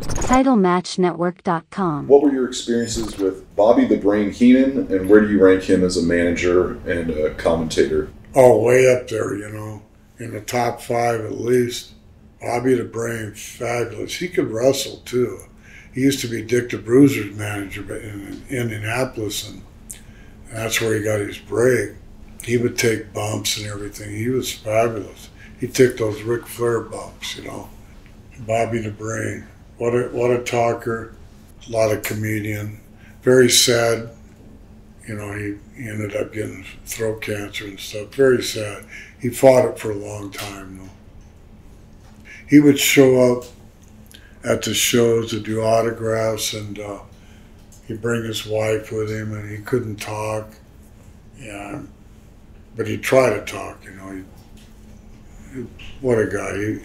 TitleMatchNetwork.com. What were your experiences with Bobby the Brain Heenan, and where do you rank him as a manager and a commentator? Oh, way up there, you know, in the top five at least. Bobby the Brain, fabulous. He could wrestle too. He used to be Dick the Bruiser's manager in Indianapolis, and that's where he got his break. He would take bumps and everything. He was fabulous. He took those Ric Flair bumps, you know. Bobby the Brain, what a what a talker, a lot of comedian, very sad. You know, he, he ended up getting throat cancer and stuff. Very sad. He fought it for a long time though. He would show up at the shows to do autographs and uh, he'd bring his wife with him and he couldn't talk. Yeah, but he tried to talk, you know. He, what a guy. He,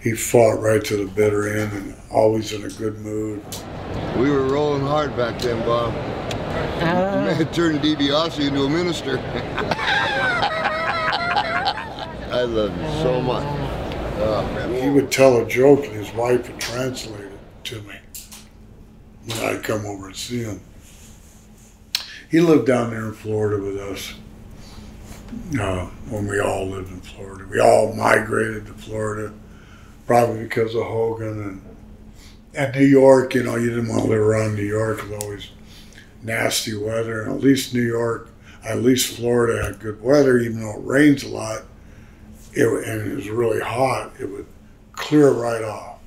he fought right to the bitter end and always in a good mood. We were rolling hard back then, Bob. Uh, Man turned DiBiase into a minister. I love you so much. Uh, he would tell a joke and his wife would translate it to me when I'd come over and see him. He lived down there in Florida with us uh, when we all lived in Florida. We all migrated to Florida, probably because of Hogan and and New York. You know, you didn't want to live around New York. It was always nasty weather, and at least New York, at least Florida had good weather, even though it rains a lot. It, and it was really hot. It would clear right off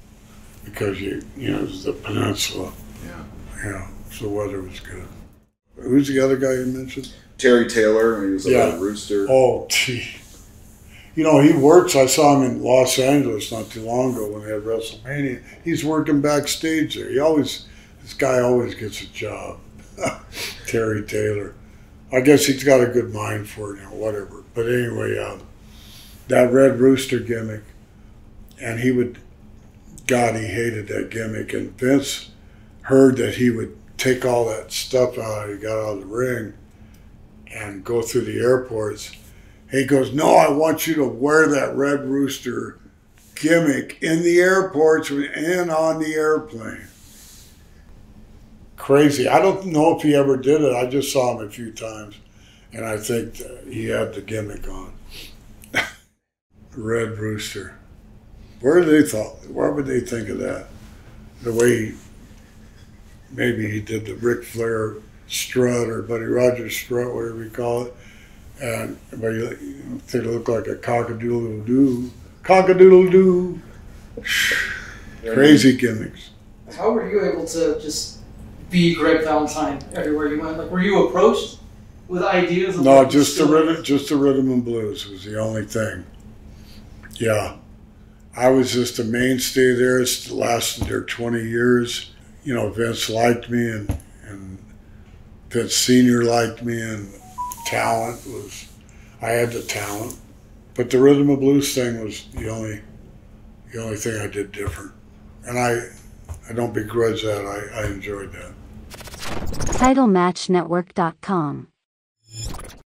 because you you know it was the peninsula. Yeah. Yeah. So weather was good. Who's the other guy you mentioned? Terry Taylor. He was a Yeah. rooster. Oh, gee. You know, he works. I saw him in Los Angeles not too long ago when they had WrestleMania. He's working backstage there. He always, this guy always gets a job. Terry Taylor. I guess he's got a good mind for it, you know, whatever. But anyway, uh, that Red Rooster gimmick, and he would, God, he hated that gimmick. And Vince heard that he would take all that stuff out he got out of the ring and go through the airports. He goes, No, I want you to wear that Red Rooster gimmick in the airports and on the airplane. Crazy. I don't know if he ever did it. I just saw him a few times, and I think he had the gimmick on. Red Rooster. Where they thought? Why would they think of that? The way he, maybe he did the Ric Flair strut or Buddy Rogers strut, whatever you call it, and but you, you think it looked like a cockadoodle doo, cockadoodle doo. Crazy gimmicks. How were you able to just be Greg Valentine everywhere you went? Like, were you approached with ideas? Of No, just the doing- rhythm, just the rhythm and blues was the only thing. Yeah, I was just a mainstay there. It's lasted there twenty years. You know, Vince liked me, and and Vince Senior liked me, and talent was. I had the talent, but the rhythm and blues thing was the only, the only thing I did different, and I, I don't begrudge that. I, I enjoyed that. TitleMatchNetwork.com.